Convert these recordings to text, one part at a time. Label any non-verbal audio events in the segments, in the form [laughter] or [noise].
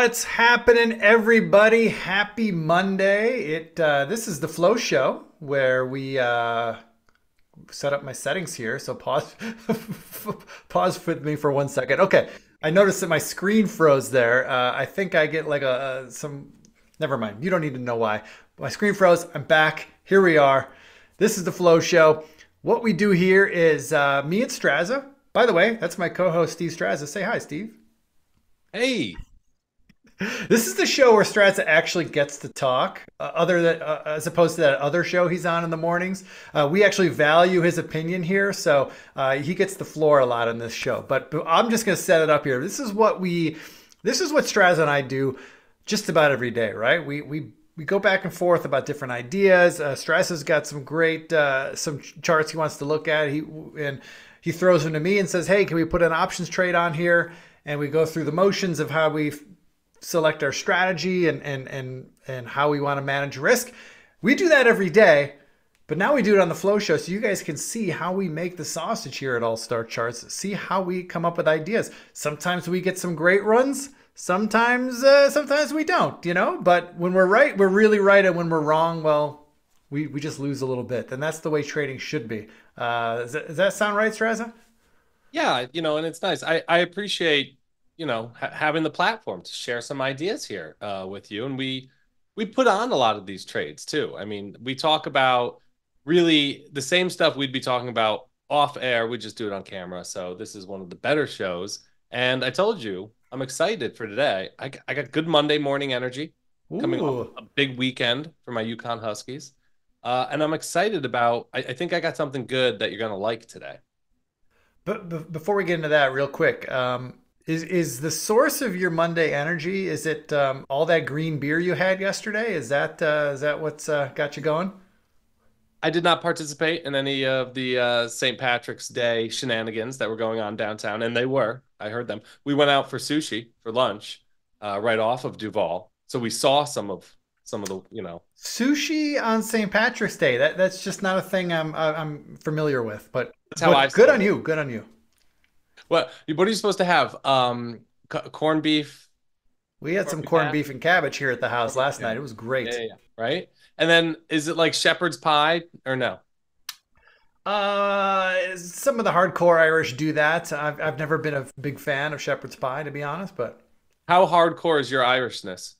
What's happening, everybody? Happy Monday! It uh, this is the Flow Show where we uh, set up my settings here. So pause, [laughs] pause with me for one second. Okay, I noticed that my screen froze there. Uh, I think I get like a, a some. Never mind. You don't need to know why. My screen froze. I'm back. Here we are. This is the Flow Show. What we do here is uh, me and Strazza. By the way, that's my co-host Steve Strazza. Say hi, Steve. Hey. This is the show where Strazza actually gets to talk, uh, other than uh, as opposed to that other show he's on in the mornings. Uh, we actually value his opinion here, so uh, he gets the floor a lot on this show. But, but I'm just going to set it up here. This is what we, this is what Strazza and I do, just about every day, right? We we we go back and forth about different ideas. Uh, Strazza's got some great uh, some charts he wants to look at. He and he throws them to me and says, "Hey, can we put an options trade on here?" And we go through the motions of how we select our strategy and and and and how we want to manage risk. We do that every day, but now we do it on the flow show so you guys can see how we make the sausage here at All Star Charts. See how we come up with ideas. Sometimes we get some great runs. Sometimes uh, sometimes we don't, you know. But when we're right, we're really right, and when we're wrong, well, we we just lose a little bit. And that's the way trading should be. Uh, does, that, does that sound right, Strazza? Yeah, you know, and it's nice. I I appreciate you know ha- having the platform to share some ideas here uh, with you. And we we put on a lot of these trades too. I mean we talk about really the same stuff we'd be talking about off air. We just do it on camera. So this is one of the better shows. And i told you i'm excited for today. I, I got good monday morning energy Ooh. coming off a big weekend for my UConn Huskies. Uh, and i'm excited about I, I think i got something good that you're going to like today. But, but before we get into that real quick um, is is the source of your Monday energy? Is it um, all that green beer you had yesterday? Is that uh, is that what's uh, got you going? I did not participate in any of the uh, St. Patrick's Day shenanigans that were going on downtown, and they were. I heard them. We went out for sushi for lunch, uh, right off of Duval, so we saw some of some of the you know sushi on St. Patrick's Day. That that's just not a thing I'm I'm familiar with. But that's how but I. Good on you. Good on you. What what are you supposed to have? Um, corned beef. We had some corned beef and cabbage here at the house last night. It was great. Yeah, yeah, right. And then is it like shepherd's pie or no? Uh, some of the hardcore Irish do that. I've I've never been a big fan of shepherd's pie to be honest, but how hardcore is your Irishness?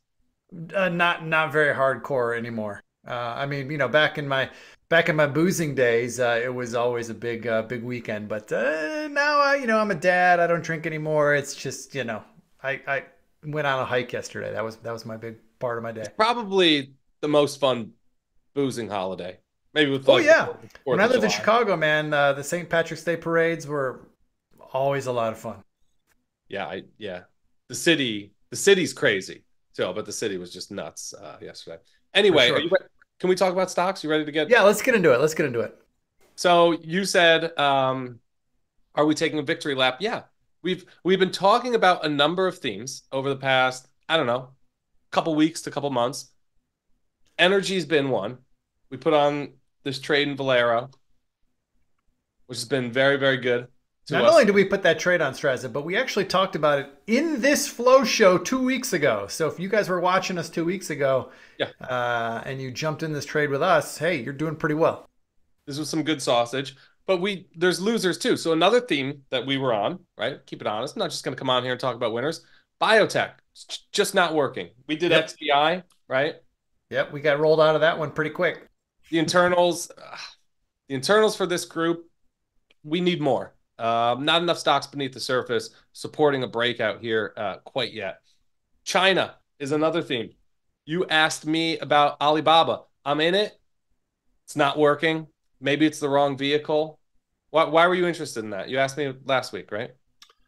Uh, not not very hardcore anymore. Uh, I mean, you know, back in my back in my boozing days, uh, it was always a big uh, big weekend. But uh, now, I, you know, I'm a dad. I don't drink anymore. It's just, you know, I, I went on a hike yesterday. That was that was my big part of my day. It's probably the most fun boozing holiday. Maybe with oh yeah. When I lived in Chicago, man, uh, the St. Patrick's Day parades were always a lot of fun. Yeah, I yeah. The city, the city's crazy. So, but the city was just nuts uh, yesterday. Anyway, sure. you, can we talk about stocks? You ready to get? Yeah, let's get into it. Let's get into it. So you said, um, are we taking a victory lap? Yeah, we've we've been talking about a number of themes over the past, I don't know, couple weeks to couple months. Energy's been one. We put on this trade in Valero, which has been very, very good. Not us. only did we put that trade on Strazza, but we actually talked about it in this flow show two weeks ago. So if you guys were watching us two weeks ago, yeah, uh, and you jumped in this trade with us, hey, you're doing pretty well. This was some good sausage, but we there's losers too. So another theme that we were on, right? Keep it honest. I'm not just going to come on here and talk about winners. Biotech, it's just not working. We did yep. XBI, right? Yep, we got rolled out of that one pretty quick. The internals, uh, the internals for this group, we need more. Um, not enough stocks beneath the surface supporting a breakout here uh, quite yet. China is another theme. You asked me about Alibaba. I'm in it. It's not working. Maybe it's the wrong vehicle. Why, why were you interested in that? You asked me last week, right?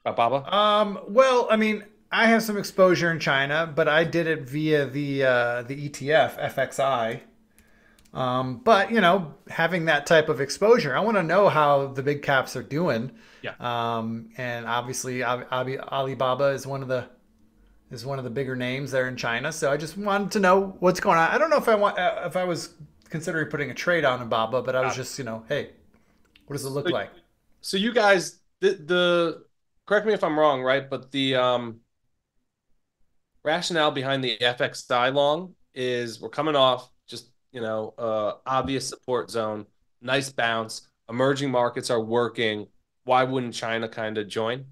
About Baba? Um, well, I mean, I have some exposure in China, but I did it via the uh, the ETF FXI. Um, but you know, having that type of exposure, I want to know how the big caps are doing. Yeah. Um, and obviously, Alibaba is one of the is one of the bigger names there in China. So I just wanted to know what's going on. I don't know if I want uh, if I was considering putting a trade on Alibaba, but I was just you know, hey, what does it look so, like? So you guys, the the correct me if I'm wrong, right? But the um rationale behind the FXI long is we're coming off you know, uh, obvious support zone, nice bounce. Emerging markets are working. Why wouldn't China kind of join?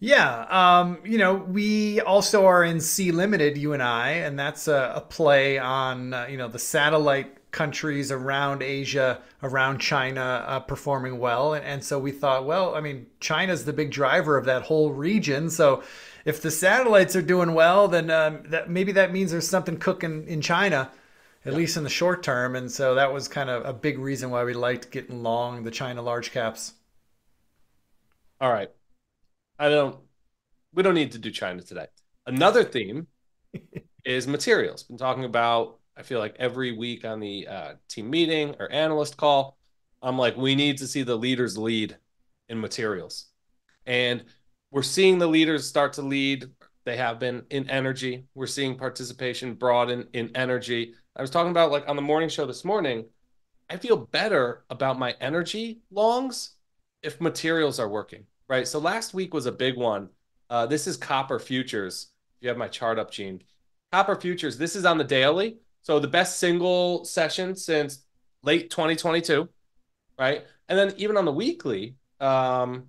Yeah, um, you know, we also are in C limited, you and I, and that's a, a play on uh, you know the satellite countries around Asia, around China uh, performing well, and, and so we thought, well, I mean, China's the big driver of that whole region, so if the satellites are doing well, then um, that maybe that means there's something cooking in China, at yeah. least in the short term, and so that was kind of a big reason why we liked getting long the China large caps. All right. I don't. We don't need to do China today. Another theme [laughs] is materials. Been talking about. I feel like every week on the uh, team meeting or analyst call, I'm like, we need to see the leaders lead in materials, and we're seeing the leaders start to lead. They have been in energy. We're seeing participation broaden in energy. I was talking about like on the morning show this morning. I feel better about my energy longs if materials are working right? So last week was a big one. Uh, this is copper futures. If you have my chart up, Gene, copper futures. This is on the daily. So the best single session since late 2022, right? And then even on the weekly, um,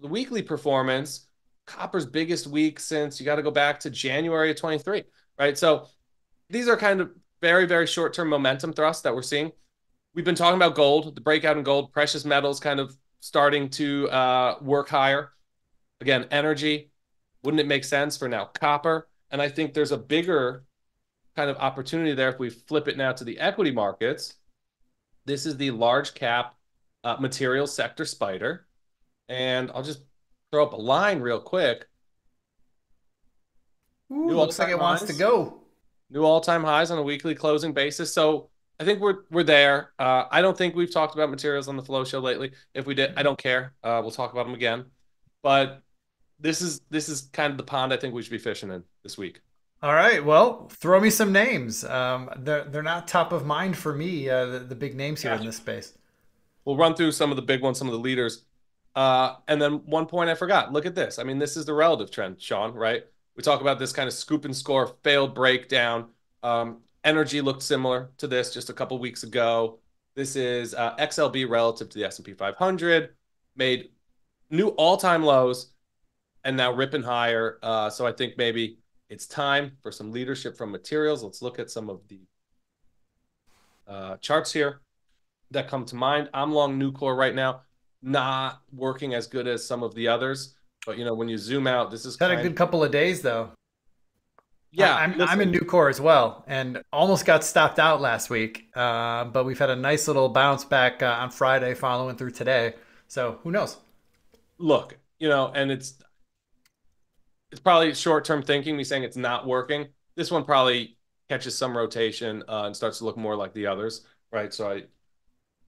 the weekly performance, copper's biggest week since you got to go back to January of 23, right? So these are kind of very, very short term momentum thrusts that we're seeing. We've been talking about gold, the breakout in gold, precious metals kind of starting to uh, work higher. Again, energy. Wouldn't it make sense for now copper? And I think there's a bigger kind of opportunity there if we flip it now to the equity markets. This is the large cap uh, material sector spider. And I'll just throw up a line real quick. Ooh, looks like it highs. wants to go. New all-time highs on a weekly closing basis. So I think we're we're there. Uh, I don't think we've talked about materials on the Flow Show lately. If we did, I don't care. Uh, we'll talk about them again. But this is this is kind of the pond I think we should be fishing in this week. All right. Well, throw me some names. Um, they're they're not top of mind for me. Uh, the, the big names here gotcha. in this space. We'll run through some of the big ones, some of the leaders. Uh, and then one point I forgot. Look at this. I mean, this is the relative trend, Sean. Right? We talk about this kind of scoop and score, failed breakdown. Um, Energy looked similar to this just a couple weeks ago. This is uh, XLB relative to the S&P 500, made new all-time lows, and now ripping higher. Uh, so I think maybe it's time for some leadership from materials. Let's look at some of the uh, charts here that come to mind. I'm long Nucor right now, not working as good as some of the others. But you know, when you zoom out, this is had a good couple of days though. Yeah, I'm, I'm in Nucor as well, and almost got stopped out last week. Uh, but we've had a nice little bounce back uh, on Friday, following through today. So who knows? Look, you know, and it's it's probably short term thinking. Me saying it's not working. This one probably catches some rotation uh, and starts to look more like the others, right? So I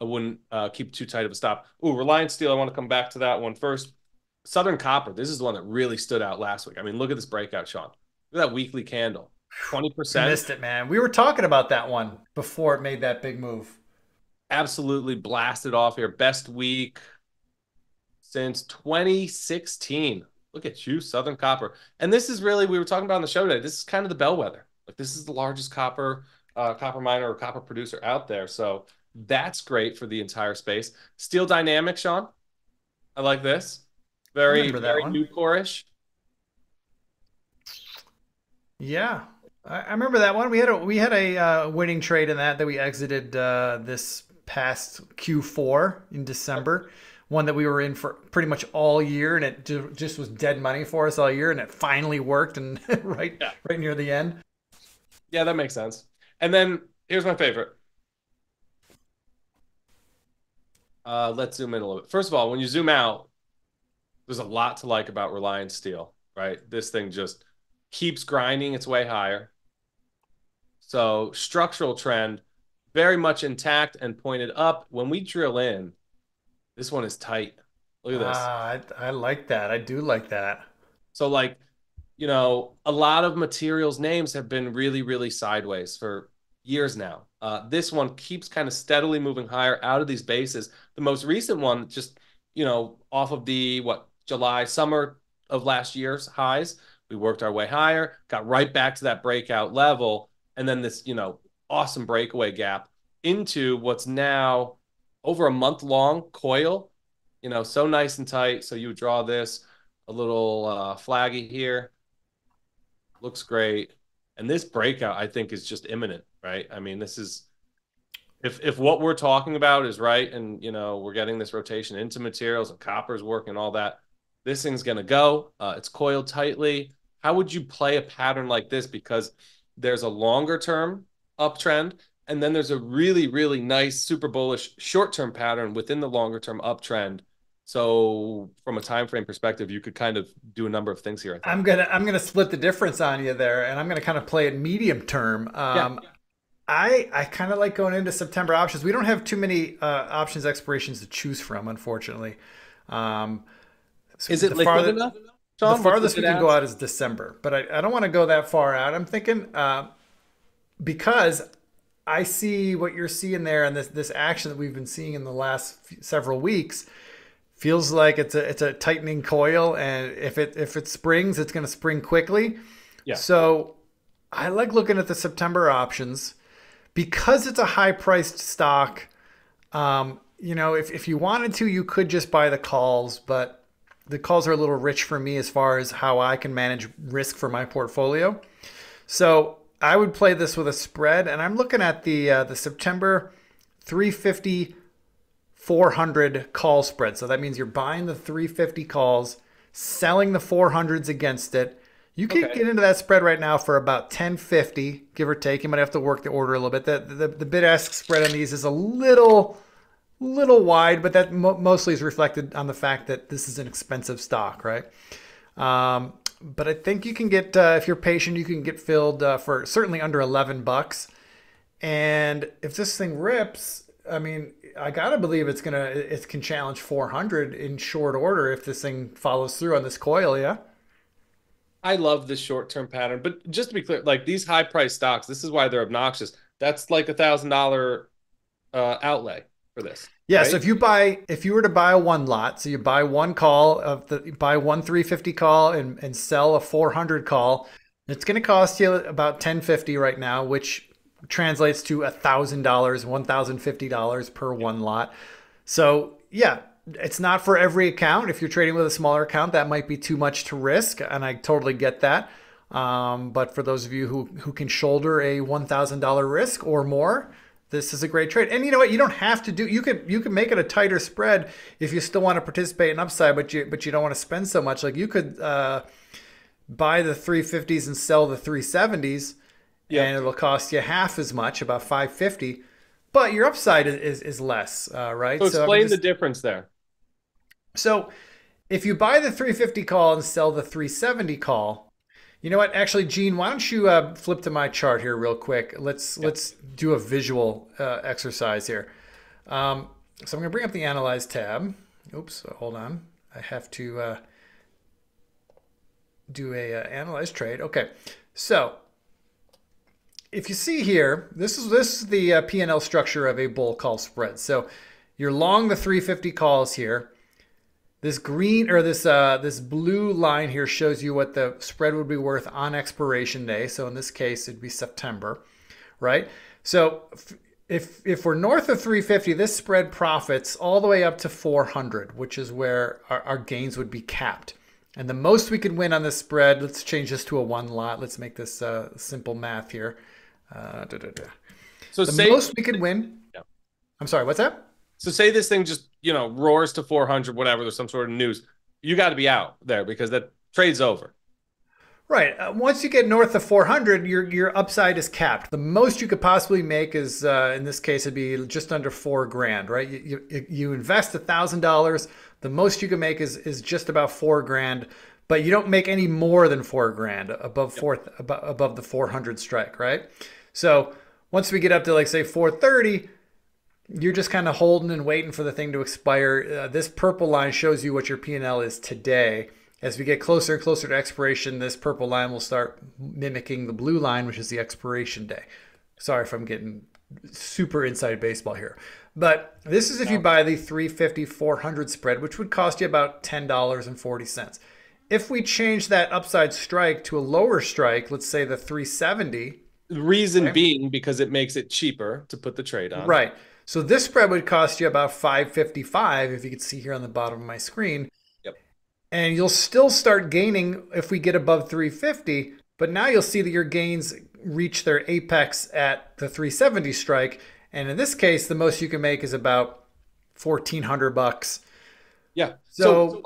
I wouldn't uh, keep too tight of a stop. Ooh, Reliance Steel. I want to come back to that one first. Southern Copper. This is the one that really stood out last week. I mean, look at this breakout, Sean. Look at that weekly candle. 20%. [sighs] missed it, man. We were talking about that one before it made that big move. Absolutely blasted off here. Best week since 2016. Look at you, Southern Copper. And this is really, we were talking about on the show today. This is kind of the bellwether. Like, this is the largest copper uh, copper miner or copper producer out there. So that's great for the entire space. Steel Dynamics, Sean. I like this. Very, very Nucor-ish. Yeah, I, I remember that one. We had a we had a uh, winning trade in that that we exited uh, this past Q4 in December. One that we were in for pretty much all year, and it just was dead money for us all year, and it finally worked, and [laughs] right yeah. right near the end. Yeah, that makes sense. And then here's my favorite. Uh, let's zoom in a little bit. First of all, when you zoom out, there's a lot to like about Reliance Steel, right? This thing just keeps grinding its way higher. So structural trend very much intact and pointed up. When we drill in, this one is tight. Look at this. Uh, I, I like that. I do like that. So like, you know, a lot of materials names have been really, really sideways for years now. Uh, this one keeps kind of steadily moving higher out of these bases. The most recent one, just you know, off of the what July summer of last year's highs, We worked our way higher, got right back to that breakout level, and then this, you know, awesome breakaway gap into what's now over a month long coil. You know, so nice and tight. So you draw this a little uh, flaggy here. Looks great. And this breakout, I think, is just imminent, right? I mean, this is if if what we're talking about is right, and you know we're getting this rotation into materials and copper's working all that, this thing's gonna go. Uh, it's coiled tightly. How would you play a pattern like this? Because there's a longer term uptrend, and then there's a really really nice super bullish short term pattern within the longer term uptrend. So from a time frame perspective, you could kind of do a number of things here. I'm gonna I'm gonna split the difference on you there, and I'm gonna kind of play it medium term. Um, yeah. I I kind of like going into September options. We don't have too many uh, options expirations to choose from, unfortunately. Um, so is it liquid farther, enough? John, the farthest we can go out is December, but I, I don't want to go that far out. I'm thinking uh, because I see what you're seeing there, and this this action that we've been seeing in the last few, several weeks feels like it's a it's a tightening coil, and if it if it springs, it's going to spring quickly. Yeah. So I like looking at the September options because it's a high priced stock, um, you know, if, if you wanted to, you could just buy the calls, but the calls are a little rich for me as far as how I can manage risk for my portfolio. So I would play this with a spread, and I'm looking at the uh, the September 350 400 call spread. So that means you're buying the 350 calls, selling the 400s against it, you can okay. get into that spread right now for about 1050, give or take. You might have to work the order a little bit. The, the, the bid ask spread on these is a little little wide, but that mo- mostly is reflected on the fact that this is an expensive stock, right? Um, but I think you can get uh, if you're patient, you can get filled uh, for certainly under 11 bucks. And if this thing rips, I mean, I gotta believe it's gonna it can challenge 400 in short order if this thing follows through on this coil, yeah. I love this short term pattern, but just to be clear, like these high price stocks, this is why they're obnoxious. That's like a thousand dollar uh, outlay for this. Yeah. Right? So if you buy, if you were to buy a one lot, so you buy one call of the, buy one 350 call and, and sell a 400 call, it's going to cost you about 1050 right now, which translates to a thousand dollars, one thousand fifty dollars per one lot. So yeah, it's not for every account. If you're trading with a smaller account, that might be too much to risk, and I totally get that. Um, but for those of you who who can shoulder a one thousand dollar risk or more, this is a great trade. And you know what? You don't have to do. You could you could make it a tighter spread if you still want to participate in upside, but you but you don't want to spend so much. Like you could uh, buy the three fifties and sell the three seventies, yep. and it'll cost you half as much, about five fifty. But your upside is is, less, uh, right? So explain just, the difference there. So if you buy the 350 call and sell the 370 call, you know what? Actually, Gene, why don't you uh, flip to my chart here real quick? Let's yep. let's do a visual uh, exercise here. Um, so I'm going to bring up the Analyze tab. Oops, hold on. I have to uh, do a uh, Analyze trade. Okay, so if you see here, this is this is the uh, P&L structure of a bull call spread. So you're long the 350 calls here. This green or this uh, this blue line here shows you what the spread would be worth on expiration day. So in this case, it'd be September, right? So if if we're north of 350, this spread profits all the way up to 400, which is where our, our gains would be capped. And the most we could win on this spread, let's change this to a one lot. Let's make this uh, simple math here. Uh, da, da, da. So the most we could win. Yeah. I'm sorry, what's that? So say this thing just you know roars to 400, whatever. There's some sort of news. You got to be out there because that trade's over. Right. Uh, once you get north of 400, your your upside is capped. The most you could possibly make is, uh, in this case, it'd be just under four grand. Right. You you, you invest a thousand dollars. The most you can make is is just about four grand, but you don't make any more than four grand above yep. four above, above the 400 strike. Right. So once we get up to like say 430 you're just kind of holding and waiting for the thing to expire. Uh, this purple line shows you what your P&L is today. As we get closer and closer to expiration, this purple line will start mimicking the blue line, which is the expiration day. Sorry if I'm getting super inside baseball here. But this is if you buy the 350 400 spread, which would cost you about $10.40. if we change that upside strike to a lower strike, let's say the 370. The reason right? being because it makes it cheaper to put the trade on. Right. So this spread would cost you about 555 if you could see here on the bottom of my screen. Yep. And you'll still start gaining if we get above 350, but now you'll see that your gains reach their apex at the 370 strike. And in this case, the most you can make is about 1400 bucks. Yeah. So, so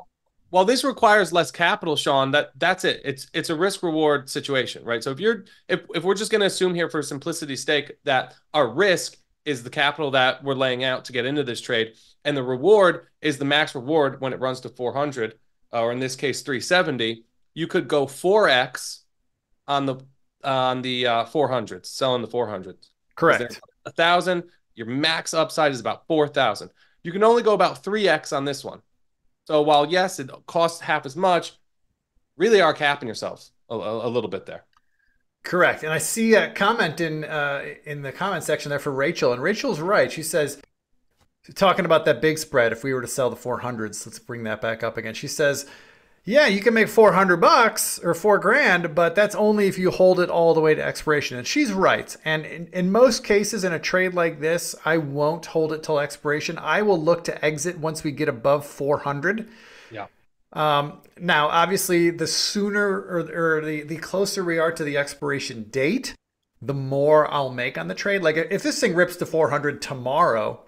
while this requires less capital, Sean, that that's it. It's it's a risk reward situation, right? So if you're if if we're just going to assume here for simplicity's sake that our risk is the capital that we're laying out to get into this trade, and the reward is the max reward when it runs to 400, or in this case 370. You could go 4x on the on the uh, 400s, selling the 400s. Correct. A thousand. Your max upside is about 4,000. You can only go about 3x on this one. So while yes, it costs half as much, really are capping yourselves a, a, a little bit there. Correct. And I see a comment in uh, in the comment section there for Rachel, and Rachel's right. She says, talking about that big spread, if we were to sell the 400s, let's bring that back up again. She says, yeah, you can make 400 bucks or four grand, but that's only if you hold it all the way to expiration. And she's right. And in, in, most cases, in a trade like this, I won't hold it till expiration. I will look to exit once we get above 400. Yeah. Um, now, obviously, the sooner or, or the, the closer we are to the expiration date, the more I'll make on the trade. Like if this thing rips to 400 tomorrow,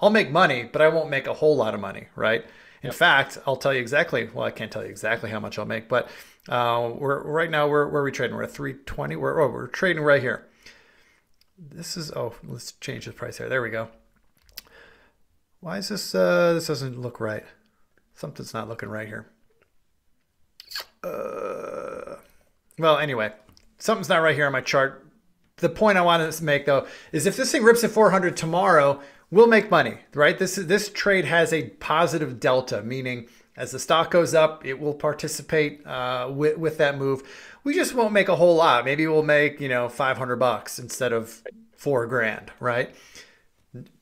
I'll make money, but I won't make a whole lot of money, right? In yep. fact, I'll tell you exactly. Well, I can't tell you exactly how much I'll make, but uh, we're right now we're where are we trading? We're at 320. We're oh, we're trading right here. This is oh, let's change the price here. There we go. Why is this? Uh, this doesn't look right. Something's not looking right here. Uh, well, anyway, something's not right here on my chart. The point I wanted to make though is if this thing rips at 400 tomorrow, we'll make money, right? This this trade has a positive delta, meaning as the stock goes up, it will participate uh, with with that move. We just won't make a whole lot. Maybe we'll make you know 500 bucks instead of four grand, right?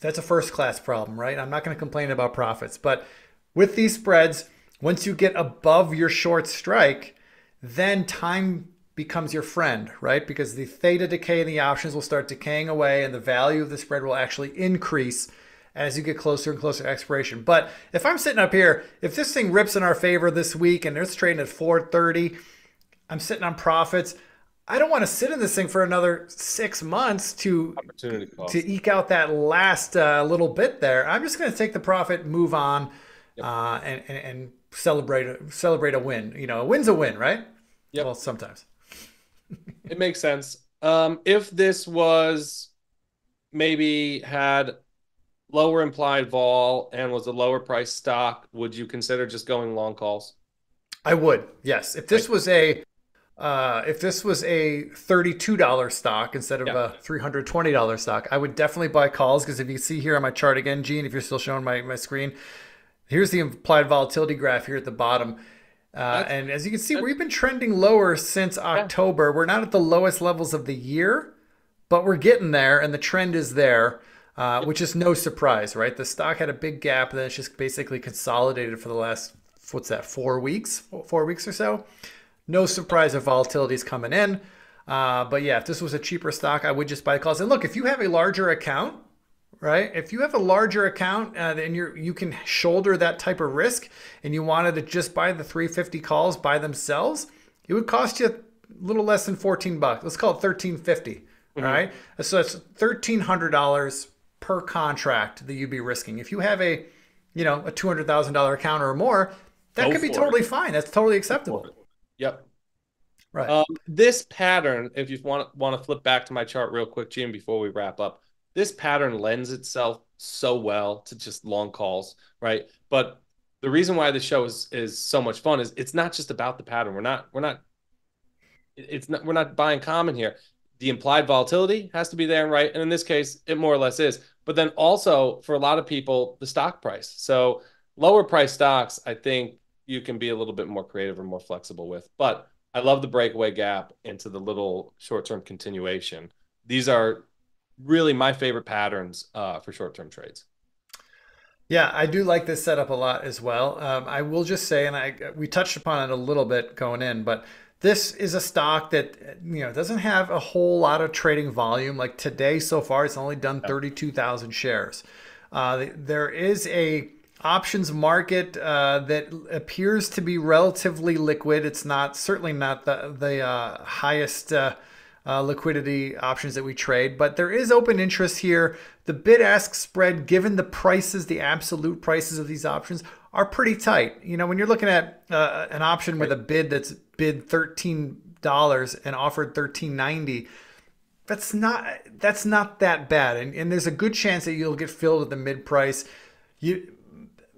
That's a first class problem, right? I'm not going to complain about profits, but with these spreads, once you get above your short strike, then time becomes your friend, right? Because the theta decay in the options will start decaying away and the value of the spread will actually increase as you get closer and closer to expiration. But if I'm sitting up here, if this thing rips in our favor this week and it's trading at 430, I'm sitting on profits. I don't want to sit in this thing for another six months to to eke out that last uh, little bit there. I'm just going to take the profit, move on, yep. uh, and, and, and celebrate celebrate a win. You know, a win's a win, right? Yeah. Well, sometimes it makes sense. Um, if this was maybe had lower implied vol and was a lower price stock, would you consider just going long calls? I would, yes. If this was a uh, if this was a $32 stock instead of yeah. a $320 stock, I would definitely buy calls because if you see here on my chart again, Gene, if you're still showing my, my screen, here's the implied volatility graph here at the bottom. Uh, and as you can see, we've been trending lower since October. We're not at the lowest levels of the year, but we're getting there, and the trend is there, uh, which is no surprise, right? The stock had a big gap, and then it's just basically consolidated for the last what's that, four weeks, four weeks or so. No surprise if volatility is coming in. Uh, but yeah, if this was a cheaper stock, I would just buy calls. And look, if you have a larger account, right? If you have a larger account uh, and you you can shoulder that type of risk, and you wanted to just buy the 350 calls by themselves, it would cost you a little less than 14 bucks. Let's call it 1350. Mm-hmm. Right? So it's $1,300 per contract that you'd be risking. If you have a, you know, a $200,000 account or more, that Go could be totally it. fine. That's totally acceptable. Yep. Right. Um, this pattern, if you want want to flip back to my chart real quick, Jim, before we wrap up, this pattern lends itself so well to just long calls, right? But the reason why the show is is so much fun is it's not just about the pattern. We're not we're not it's not we're not buying common here. The implied volatility has to be there, right? And in this case, it more or less is. But then also for a lot of people, the stock price. So lower price stocks, I think you can be a little bit more creative or more flexible with. But I love the breakaway gap into the little short-term continuation. These are really my favorite patterns uh, for short term trades. Yeah, I do like this setup a lot as well. Um, I will just say, and I we touched upon it a little bit going in, but this is a stock that you know doesn't have a whole lot of trading volume. Like today so far, it's only done thirty-two thousand shares. Uh, there is a options market uh, that appears to be relatively liquid. It's not certainly not the the uh, highest uh, liquidity options that we trade, but there is open interest here. The bid ask spread, given the prices, the absolute prices of these options, are pretty tight. You know, when you're looking at uh, an option with a bid that's bid thirteen dollars and offered thirteen ninety, that's not that's not that bad, and, and there's a good chance that you'll get filled at the mid price. You,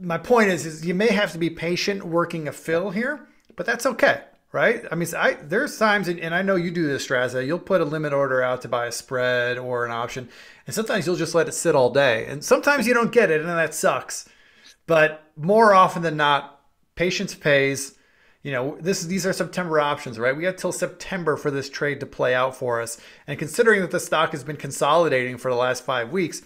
my point is, is you may have to be patient working a fill here, but that's okay right? I mean, I there's times, and I know you do this, Strazza. You'll put a limit order out to buy a spread or an option, and sometimes you'll just let it sit all day, and sometimes you don't get it, and that sucks. But more often than not, patience pays. You know, this these are September options, right? We have till September for this trade to play out for us, and considering that the stock has been consolidating for the last five weeks.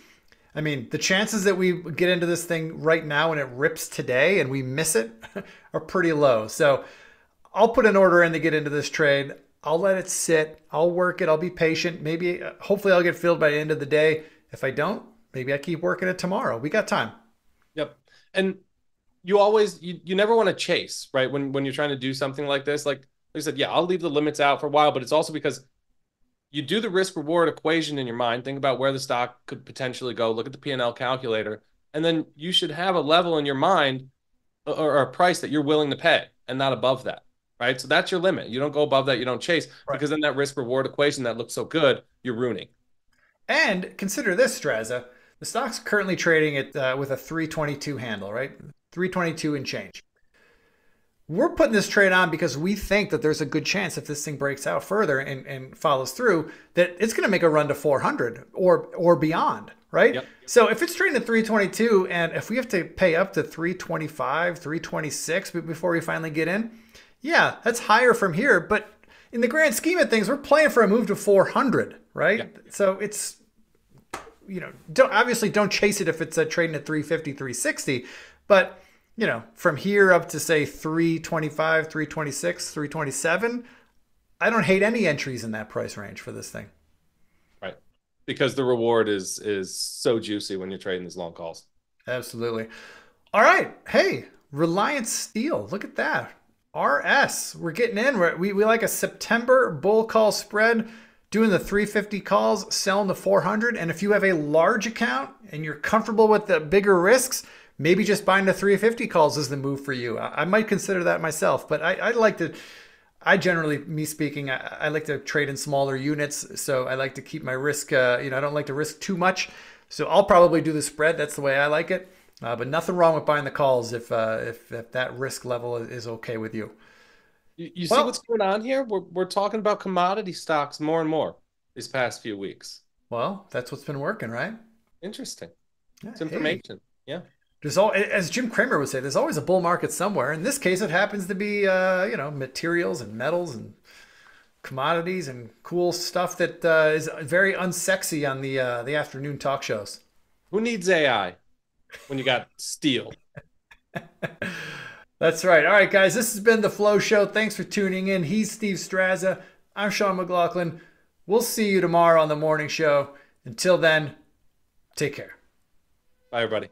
I mean, the chances that we get into this thing right now and it rips today and we miss it [laughs] are pretty low. So, I'll put an order in to get into this trade. I'll let it sit. I'll work it. I'll be patient. Maybe, uh, hopefully, I'll get filled by the end of the day. If I don't, maybe I keep working it tomorrow. We got time. Yep. And you always, you, you never want to chase, right? When when you're trying to do something like this, like, like I said, yeah, I'll leave the limits out for a while, but it's also because you do the risk reward equation in your mind. Think about where the stock could potentially go. Look at the P and L calculator, and then you should have a level in your mind or, or a price that you're willing to pay, and not above that right? So that's your limit. You don't go above that. You don't chase right. because then that risk reward equation that looks so good, you're ruining. And consider this, Strazza. The stock's currently trading at uh, with a 322 handle, right? 322 and change. We're putting this trade on because we think that there's a good chance if this thing breaks out further and, and follows through that it's going to make a run to 400 or or beyond, right? Yep. So if it's trading at 322 and if we have to pay up to 325, 326 before we finally get in, yeah, that's higher from here, but in the grand scheme of things, we're playing for a move to 400, right? Yeah. So it's you know, don't obviously don't chase it if it's a trading at 350, 360, but you know, from here up to say 325, 326, 327, I don't hate any entries in that price range for this thing. Right. Because the reward is is so juicy when you're trading these long calls. Absolutely. All right. Hey, Reliance Steel. Look at that. RS. We're getting in. We're, we we like a September bull call spread, doing the 350 calls, selling the 400. And if you have a large account and you're comfortable with the bigger risks, maybe just buying the 350 calls is the move for you. I, I might consider that myself, but I, I like to. I generally, me speaking, I, I, like to trade in smaller units, so I like to keep my risk. Uh, you know, I don't like to risk too much, so I'll probably do the spread. That's the way I like it. Uh, but nothing wrong with buying the calls if, uh, if if that risk level is okay with you. You, you well, see what's going on here? We're we're talking about commodity stocks more and more these past few weeks. Well, that's what's been working, right? Interesting. Yeah, it's information. Hey. Yeah. There's all, as Jim Cramer would say, there's always a bull market somewhere. In this case, it happens to be, uh, you know, materials and metals and commodities and cool stuff that uh, is very unsexy on the uh, the afternoon talk shows. Who needs AI? When you got steel. [laughs] That's right. All right, guys, this has been the Flow Show. Thanks for tuning in. He's Steve Strazza. I'm Sean McLaughlin. We'll see you tomorrow on the morning show. Until then, take care. Bye, everybody.